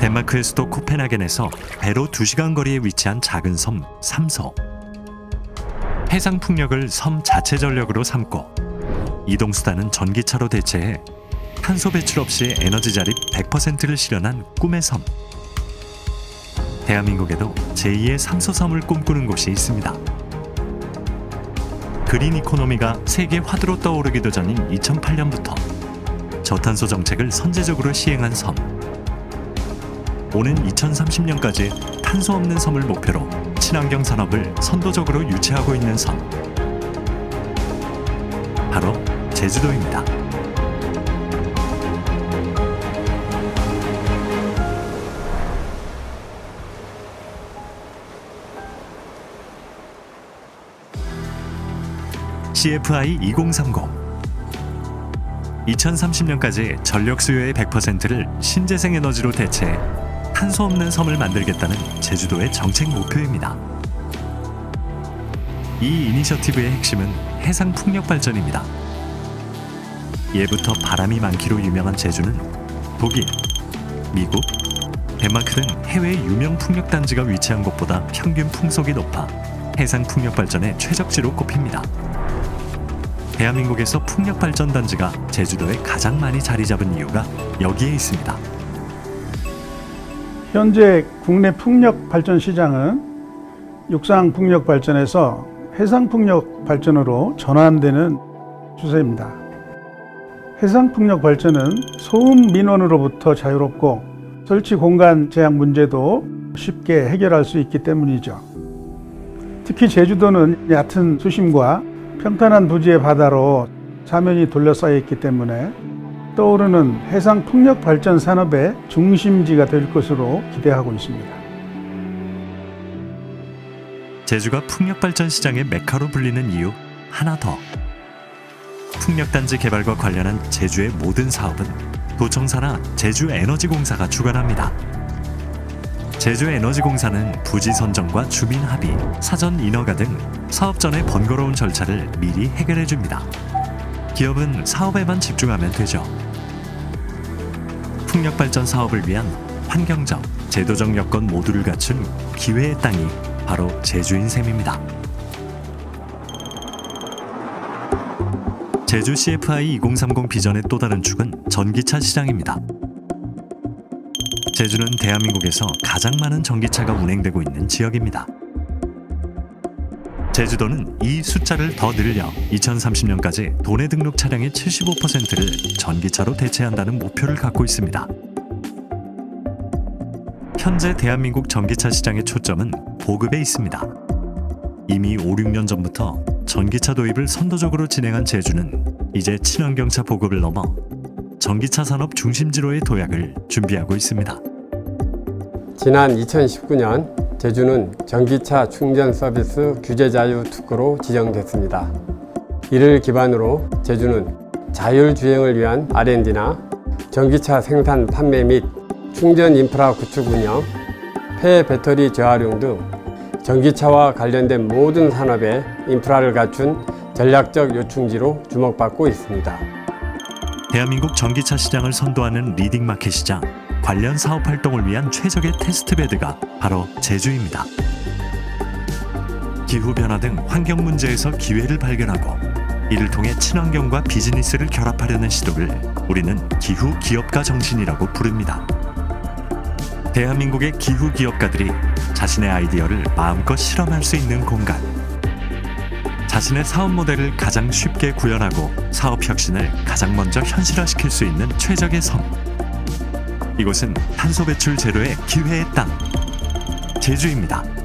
덴마크의 수도 코펜하겐에서 배로 2시간 거리에 위치한 작은 섬 삼서. 해상 풍력을 섬 자체 전력으로 삼고 이동 수단은 전기차로 대체해 탄소 배출 없이 에너지 자립 100%를 실현한 꿈의 섬. 대한민국에도 제2의 삼소섬을 꿈꾸는 곳이 있습니다. 그린 이코노미가 세계 화두로 떠오르기도 전인 2008년부터 저탄소 정책을 선제적으로 시행한 섬. 오는 2030년까지 탄소 없는 섬을 목표로 친환경 산업을 선도적으로 유치하고 있는 섬. 바로 제주도입니다. CFI 2030 2030년까지 전력 수요의 100%를 신재생 에너지로 대체해 탄소 없는 섬을 만들겠다는 제주도의 정책 목표입니다. 이 이니셔티브의 핵심은 해상 풍력 발전입니다. 예부터 바람이 많기로 유명한 제주는 독일, 미국, 덴마크 등 해외 유명 풍력 단지가 위치한 곳보다 평균 풍속이 높아 해상 풍력 발전의 최적지로 꼽힙니다. 대한민국에서 풍력 발전 단지가 제주도에 가장 많이 자리 잡은 이유가 여기에 있습니다. 현재 국내 풍력 발전 시장은 육상 풍력 발전에서 해상 풍력 발전으로 전환되는 추세입니다. 해상 풍력 발전은 소음 민원으로부터 자유롭고 설치 공간 제약 문제도 쉽게 해결할 수 있기 때문이죠. 특히 제주도는 얕은 수심과 평탄한 부지의 바다로 사면이 둘러싸여 있기 때문에 떠오르는 해상 풍력 발전 산업의 중심지가 될 것으로 기대하고 있습니다. 제주가 풍력 발전 시장의 메카로 불리는 이유 하나 더. 풍력단지 개발과 관련한 제주의 모든 사업은 도청사나 제주에너지공사가 주관합니다. 제주에너지공사는 부지 선정과 주민 합의, 사전 인허가 등 사업 전의 번거로운 절차를 미리 해결해 줍니다. 기업은 사업에만 집중하면 되죠. 풍력 발전 사업을 위한 환경적, 제도적 여건 모두를 갖춘 기회의 땅이 바로 제주인 셈입니다. 제주 CFI 2030 비전의 또 다른 축은 전기차 시장입니다. 제주는 대한민국에서 가장 많은 전기차가 운행되고 있는 지역입니다. 제주도는 이 숫자를 더 늘려 2030년까지 도내 등록 차량의 75%를 전기차로 대체한다는 목표를 갖고 있습니다. 현재 대한민국 전기차 시장의 초점은 보급에 있습니다. 이미 5, 6년 전부터 전기차 도입을 선도적으로 진행한 제주는 이제 친환경차 보급을 넘어 전기차 산업 중심지로의 도약을 준비하고 있습니다. 지난 2019년 제주는 전기차 충전 서비스 규제 자유 특구로 지정됐습니다. 이를 기반으로 제주는 자율주행을 위한 R&D나 전기차 생산 판매 및 충전 인프라 구축 운영, 폐 배터리 재활용 등 전기차와 관련된 모든 산업에 인프라를 갖춘 전략적 요충지로 주목받고 있습니다. 대한민국 전기차 시장을 선도하는 leading market이자 관련 사업 활동을 위한 최적의 testbed가 바로 제주입니다. 기후 변화 등 환경 문제에서 기회를 발견하고 이를 통해 친환경과 비즈니스를 결합하려는 시도를 우리는 기후 기업가 정신이라고 부릅니다. 대한민국의 기후 기업가들이 자신의 아이디어를 마음껏 실험할 수 있는 공간. 자신의 사업 모델을 가장 쉽게 구현하고 사업 혁신을 가장 먼저 현실화시킬 수 있는 최적의 섬. 이곳은 탄소 배출 제로의 기회의 땅. 제주입니다.